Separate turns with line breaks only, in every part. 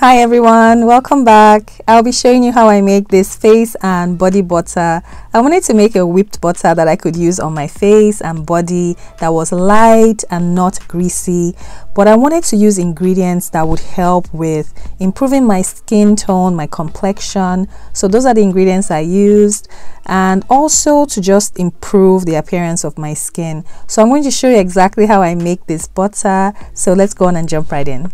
Hi everyone, welcome back. I'll be showing you how I make this face and body butter. I wanted to make a whipped butter that I could use on my face and body that was light and not greasy, but I wanted to use ingredients that would help with improving my skin tone, my complexion. So those are the ingredients I used and also to just improve the appearance of my skin. So I'm going to show you exactly how I make this butter. So let's go on and jump right in.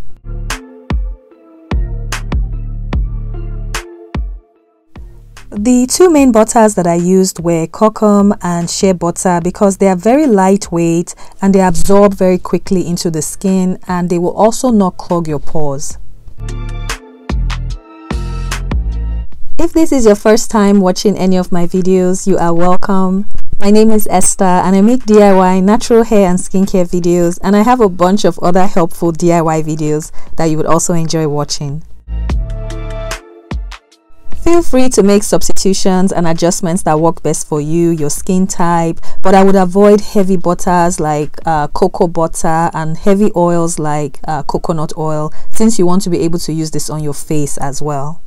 The two main butters that I used were kokum and shea butter because they are very lightweight and they absorb very quickly into the skin and they will also not clog your pores. If this is your first time watching any of my videos, you are welcome. My name is Esther and I make DIY natural hair and skincare videos and I have a bunch of other helpful DIY videos that you would also enjoy watching. Feel free to make substitutions and adjustments that work best for you, your skin type, but I would avoid heavy butters like uh, cocoa butter and heavy oils like uh, coconut oil since you want to be able to use this on your face as well.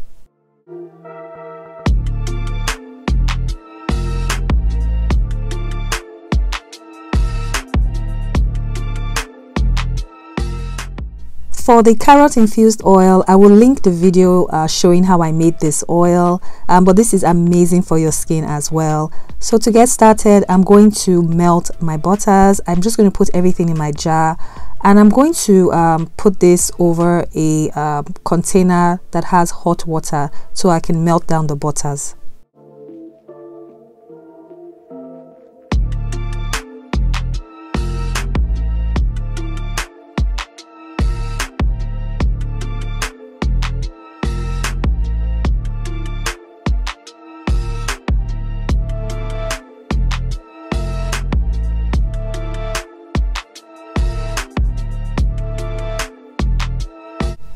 For the carrot infused oil, I will link the video uh, showing how I made this oil, um, but this is amazing for your skin as well. So to get started, I'm going to melt my butters. I'm just going to put everything in my jar and I'm going to um, put this over a uh, container that has hot water so I can melt down the butters.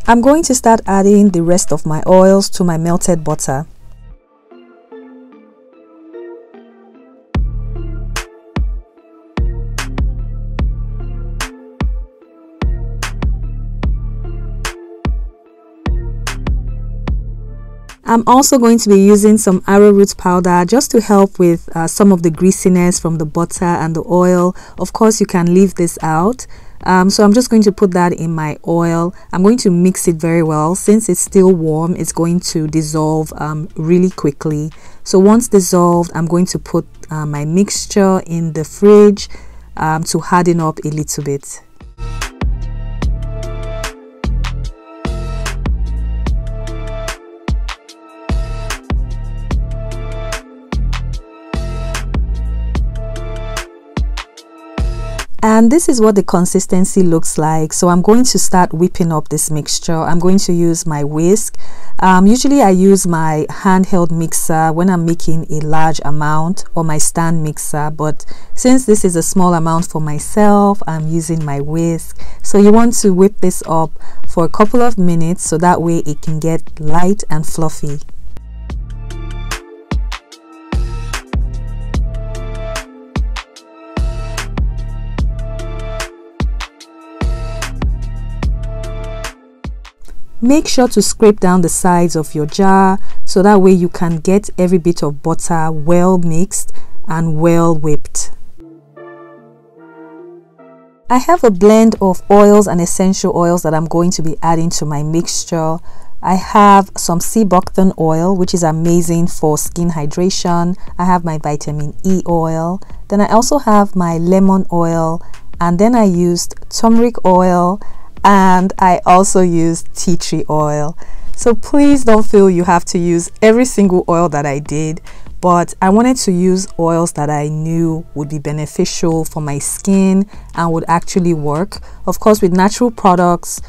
I'm going to start adding the rest of my oils to my melted butter. I'm also going to be using some arrowroot powder just to help with uh, some of the greasiness from the butter and the oil. Of course, you can leave this out. Um, so I'm just going to put that in my oil. I'm going to mix it very well. Since it's still warm, it's going to dissolve um, really quickly. So once dissolved, I'm going to put uh, my mixture in the fridge um, to harden up a little bit. And this is what the consistency looks like. So I'm going to start whipping up this mixture. I'm going to use my whisk. Um, usually I use my handheld mixer when I'm making a large amount or my stand mixer. But since this is a small amount for myself I'm using my whisk. So you want to whip this up for a couple of minutes so that way it can get light and fluffy Make sure to scrape down the sides of your jar so that way you can get every bit of butter well mixed and well whipped. I have a blend of oils and essential oils that I'm going to be adding to my mixture. I have some sea buckthorn oil, which is amazing for skin hydration. I have my vitamin E oil. Then I also have my lemon oil. And then I used turmeric oil and I also use tea tree oil. So please don't feel you have to use every single oil that I did, but I wanted to use oils that I knew would be beneficial for my skin and would actually work. Of course, with natural products,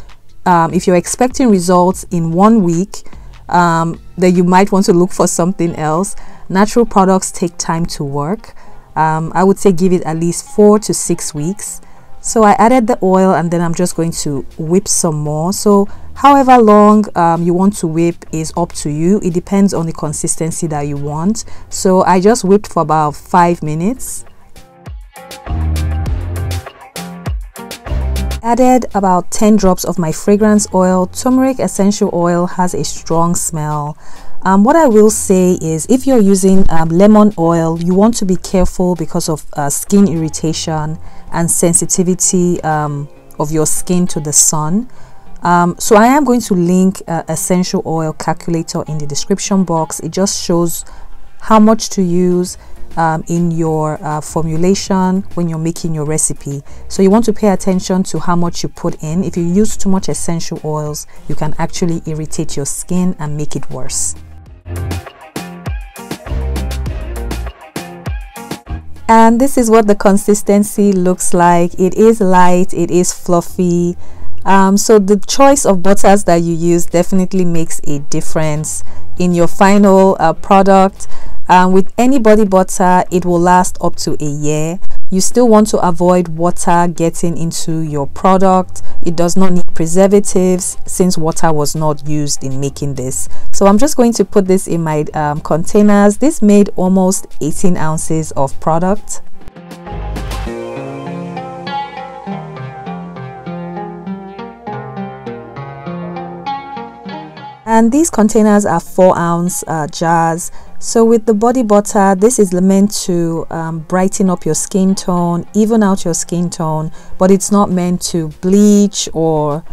um, if you're expecting results in one week, um, then you might want to look for something else. Natural products take time to work. Um, I would say give it at least four to six weeks. So I added the oil and then I'm just going to whip some more. So however long um, you want to whip is up to you. It depends on the consistency that you want. So I just whipped for about five minutes. Added about 10 drops of my fragrance oil. Turmeric essential oil has a strong smell. Um, what I will say is if you're using um, lemon oil, you want to be careful because of uh, skin irritation and sensitivity um, of your skin to the sun. Um, so I am going to link uh, essential oil calculator in the description box. It just shows how much to use um, in your uh, formulation when you're making your recipe. So you want to pay attention to how much you put in. If you use too much essential oils, you can actually irritate your skin and make it worse. And this is what the consistency looks like. It is light, it is fluffy, um, so the choice of butters that you use definitely makes a difference in your final uh, product. Um, with any body butter it will last up to a year. You still want to avoid water getting into your product. It does not need preservatives since water was not used in making this. So i'm just going to put this in my um, containers. This made almost 18 ounces of product and these containers are four ounce uh, jars. So with the body butter this is meant to um, brighten up your skin tone even out your skin tone but it's not meant to bleach or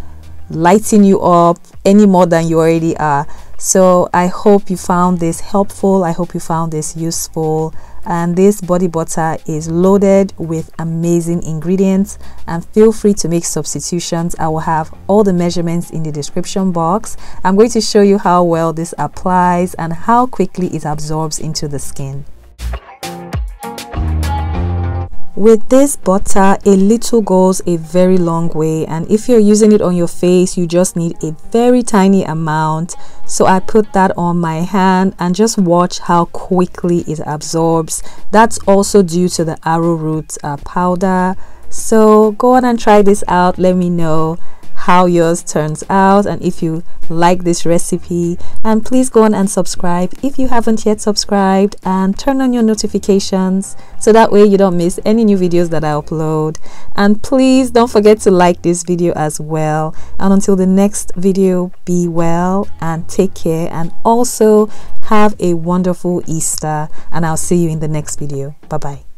lighten you up any more than you already are so i hope you found this helpful i hope you found this useful. And this body butter is loaded with amazing ingredients. And feel free to make substitutions. I will have all the measurements in the description box. I'm going to show you how well this applies and how quickly it absorbs into the skin with this butter a little goes a very long way and if you're using it on your face you just need a very tiny amount. So I put that on my hand and just watch how quickly it absorbs. That's also due to the arrowroot uh, powder. So go on and try this out. Let me know how yours turns out and if you like this recipe. And please go on and subscribe if you haven't yet subscribed and turn on your notifications so that way you don't miss any new videos that I upload. And please don't forget to like this video as well. And until the next video be well and take care and also have a wonderful Easter. And I'll see you in the next video. Bye bye